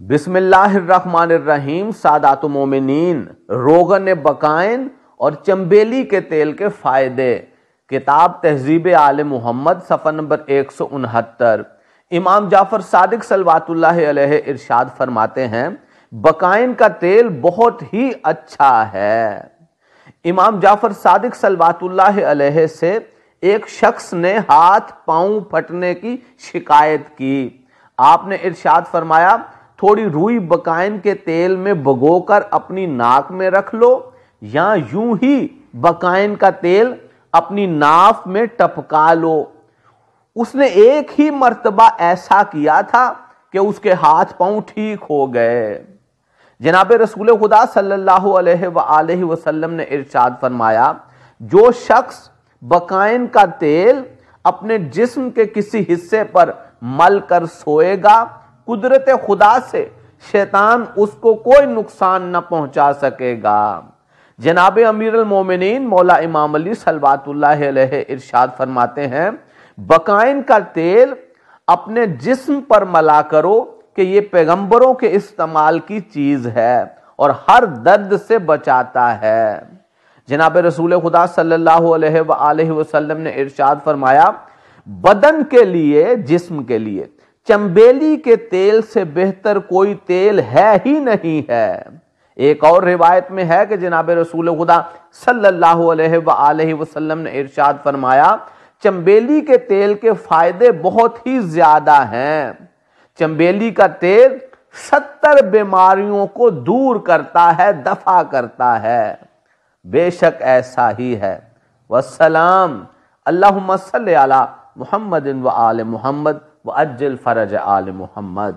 बिस्मिल्लाहिर्रहमानिर्रहीम, सादात मोमिनीन, रोगन बकाइन और चंबेली के तेल के फ़ायदे। किताब तहजीब आल मोहम्मद, सफ़र नंबर एक सौ उनहत्तर। इमाम जाफ़र सादिक सलवातुल्लाह इरशाद फरमाते हैं बकाइन का तेल बहुत ही अच्छा है। इमाम जाफ़र सादिक सलवातुल्लाह से एक शख्स ने हाथ पाँव फटने की शिकायत की। आपने इरशाद फरमाया थोड़ी रुई बकाइन के तेल में भगोकर अपनी नाक में रख लो, या यूँ ही बकाइन का तेल अपनी नाफ में टपका लो। उसने एक ही मर्तबा ऐसा किया था कि उसके हाथ पाँव ठीक हो गए। जनाब रसूल खुदा सल्लल्लाहु अलैहि वसल्लम ने इरशाद फरमाया, जो शख्स बकायन का तेल अपने जिस्म के किसी हिस्से पर मल कर सोएगा कुदरत खुदा से शैतान उसको कोई नुकसान न पहुँचा सकेगा। जनाब अमीर मोमिन मौला इमाम अली सलवातुल्लाह इरशाद फरमाते हैं बकाइन का तेल अपने जिस्म पर मला करो कि ये पैगंबरों के इस्तेमाल की चीज़ है और हर दर्द से बचाता है। जनाब रसूल खुदा सल्लल्लाहु अलैहि ने इरशाद फरमाया, बदन के लिए, जिस्म के लिए। चंबेली के तेल से बेहतर कोई तेल है ही नहीं है। एक और रिवायत में है कि जनाब रसूल खुदा सल्लल्लाहु अलैहि वसल्लम ने इरशाद फरमाया, चंबेली के तेल के फ़ायदे बहुत ही ज़्यादा हैं। चंबेली का तेल सत्तर बीमारियों को दूर करता है, दफ़ा करता है। बेशक ऐसा ही है। वसलाम अल्लाह मोहम्मद व आल मोहम्मद। व अज्जल फ़रज आल मोहम्मद